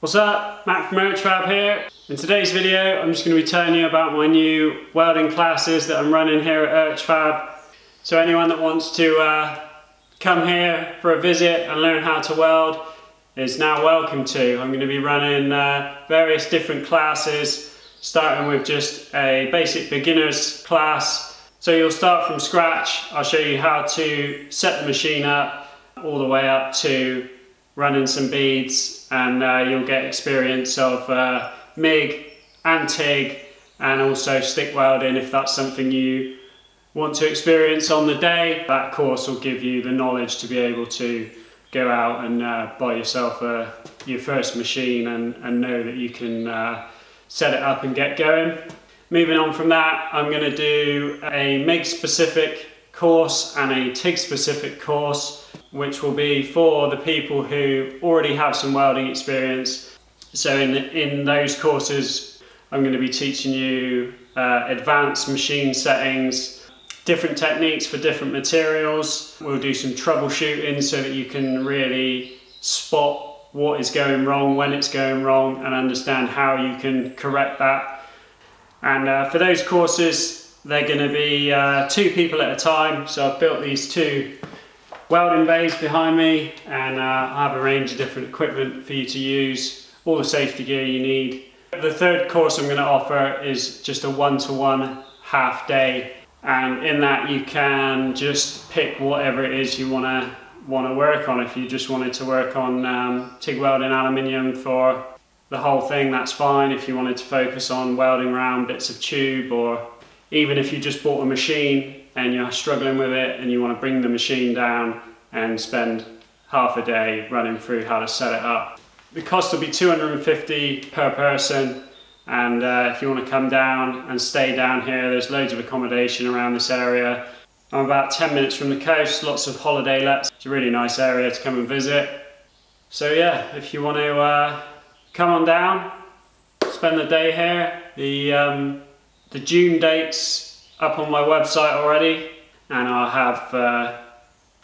What's up? Matt from Urchfab here. In today's video I'm just going to be telling you about my new welding classes that I'm running here at Urchfab. So anyone that wants to uh, come here for a visit and learn how to weld is now welcome to. I'm going to be running uh, various different classes starting with just a basic beginners class. So you'll start from scratch. I'll show you how to set the machine up all the way up to running some beads and uh, you'll get experience of uh, MIG and TIG and also stick welding if that's something you want to experience on the day. That course will give you the knowledge to be able to go out and uh, buy yourself a, your first machine and, and know that you can uh, set it up and get going. Moving on from that, I'm going to do a MIG specific course and a TIG specific course which will be for the people who already have some welding experience. So in, in those courses, I'm going to be teaching you uh, advanced machine settings, different techniques for different materials. We'll do some troubleshooting so that you can really spot what is going wrong, when it's going wrong, and understand how you can correct that. And uh, for those courses, they're going to be uh, two people at a time. So I've built these two welding bays behind me and uh, I have a range of different equipment for you to use, all the safety gear you need. The third course I'm going to offer is just a one-to-one -one half day and in that you can just pick whatever it is you want to want to work on. If you just wanted to work on um, TIG welding aluminium for the whole thing, that's fine. If you wanted to focus on welding around bits of tube or even if you just bought a machine and you're struggling with it and you want to bring the machine down and spend half a day running through how to set it up. The cost will be 250 per person and uh, if you want to come down and stay down here there's loads of accommodation around this area. I'm about 10 minutes from the coast, lots of holiday lets. It's a really nice area to come and visit. So yeah, if you want to uh, come on down, spend the day here. The, um, the June dates up on my website already and I'll have uh,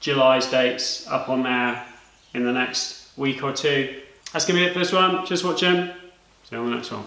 July's dates up on there in the next week or two. That's going to be it for this one. Just watching. See you on the next one.